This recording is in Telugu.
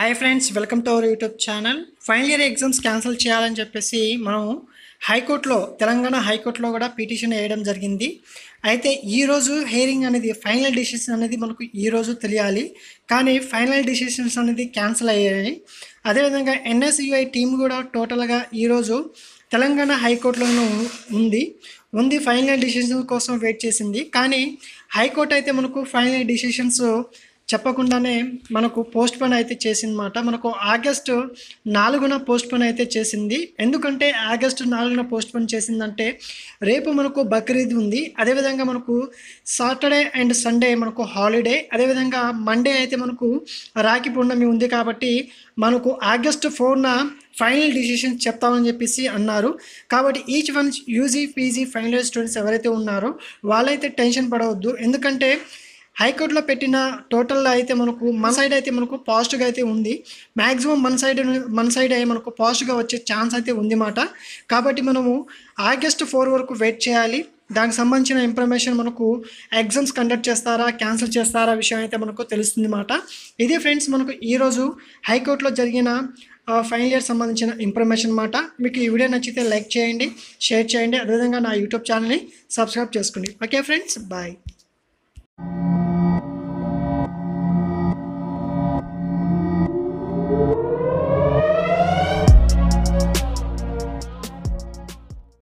Hi friends welcome to our YouTube channel final year exams cancel చేయాలని చెప్పేసి మనం హైకోర్టులో తెలంగాణ హైకోర్టులో కూడా పిటిషన్ వేయడం జరిగింది. అయితే ఈరోజు హెయిరింగ్ అనేది ఫైనల్ డిసిషన్ అనేది మనకు ఈరోజు తెలియాలి. కానీ ఫైనల్ డిసిషన్స్ అనేది క్యాన్సిల్ అయ్యాయి. అదేవిధంగా ఎన్ఎస్యుఐ టీం కూడా టోటల్గా ఈరోజు తెలంగాణ హైకోర్టులోనూ ఉంది. ఉంది ఫైనల్ డిసిషన్ కోసం వెయిట్ చేసింది. కానీ హైకోర్టు అయితే మనకు ఫైనల్ డిసిషన్స్ చెప్పకుండానే మనకు పోస్ట్ పోన్ అయితే చేసిందన్నమాట. మనకు ఆగస్టు నాలుగున పోస్ట్ పోన్ అయితే చేసింది. ఎందుకంటే ఆగస్టు నాలుగున పోస్ట్ పోన్ చేసిందంటే రేపు మనకు బక్రీద్ ఉంది. అదేవిధంగా మనకు సాటర్డే అండ్ సండే మనకు హాలిడే అదేవిధంగా మండే అయితే మనకు రాఖీ పూర్ణమి ఉంది కాబట్టి మనకు ఆగస్టు ఫోర్న ఫైనల్ డిసిషన్ చెప్తామని చెప్పేసి అన్నారు. కాబట్టి each one UG PG final year students ఎవరైతే ఉన్నారో వాళ్ళైతే టెన్షన్ పడవద్దు. ఎందుకంటే హైకోర్టులో పెట్టిన టోటల్లో అయితే మనకు మన సైడ్ అయితే మనకు పాజిటివ్గా అయితే ఉంది. మ్యాక్సిమం మన సైడ్ మన సైడ్ అయ్యి మనకు పాజిటివ్గా వచ్చే ఛాన్స్ అయితే ఉంది మాట. కాబట్టి మనము ఆగస్ట్ ఫోర్ వరకు వెయిట్ చేయాలి. దానికి సంబంధించిన ఇన్ఫర్మేషన్ మనకు ఎగ్జామ్స్ కండక్ట్ చేస్తారా క్యాన్సిల్ చేస్తారా విషయం అయితే మనకు తెలుస్తుంది మాట. ఇది ఫ్రెండ్స్ మనకు ఈరోజు హైకోర్టులో జరిగిన ఫైనల్ ఇయర్ సంబంధించిన ఇన్ఫర్మేషన్ మాట. మీకు ఈ వీడియో నచ్చితే లైక్ చేయండి షేర్ చేయండి. అదేవిధంగా నా యూట్యూబ్ ఛానల్ని సబ్స్క్రైబ్ చేసుకోండి. Okay friends bye